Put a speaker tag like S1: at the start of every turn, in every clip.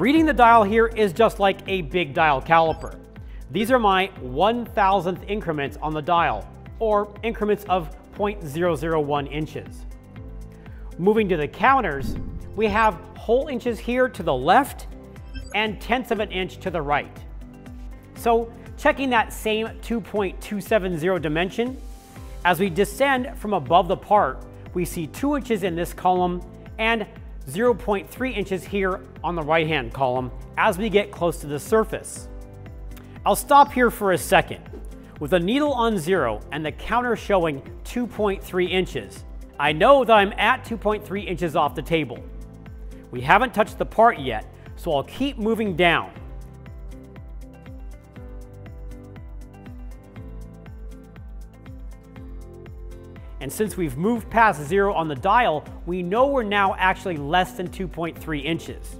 S1: Reading the dial here is just like a big dial caliper. These are my 1,000th increments on the dial, or increments of 0.001 inches. Moving to the counters, we have whole inches here to the left and tenths of an inch to the right. So checking that same 2.270 dimension, as we descend from above the part, we see 2 inches in this column and 0.3 inches here on the right-hand column as we get close to the surface. I'll stop here for a second. With the needle on zero and the counter showing 2.3 inches, I know that I'm at 2.3 inches off the table. We haven't touched the part yet, so I'll keep moving down. And since we've moved past zero on the dial, we know we're now actually less than 2.3 inches.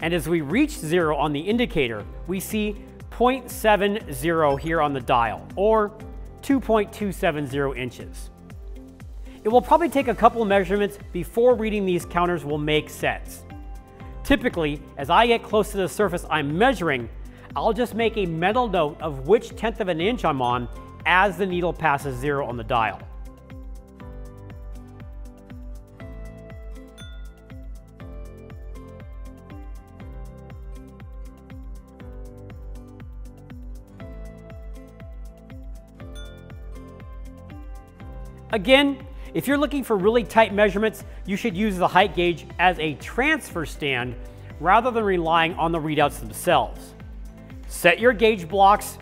S1: And as we reach zero on the indicator, we see 0.70 here on the dial, or 2.270 inches. It will probably take a couple measurements before reading these counters will make sense. Typically, as I get close to the surface I'm measuring, I'll just make a mental note of which tenth of an inch I'm on as the needle passes zero on the dial. Again, if you're looking for really tight measurements, you should use the height gauge as a transfer stand rather than relying on the readouts themselves. Set your gauge blocks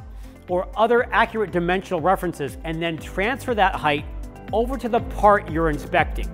S1: or other accurate dimensional references and then transfer that height over to the part you're inspecting.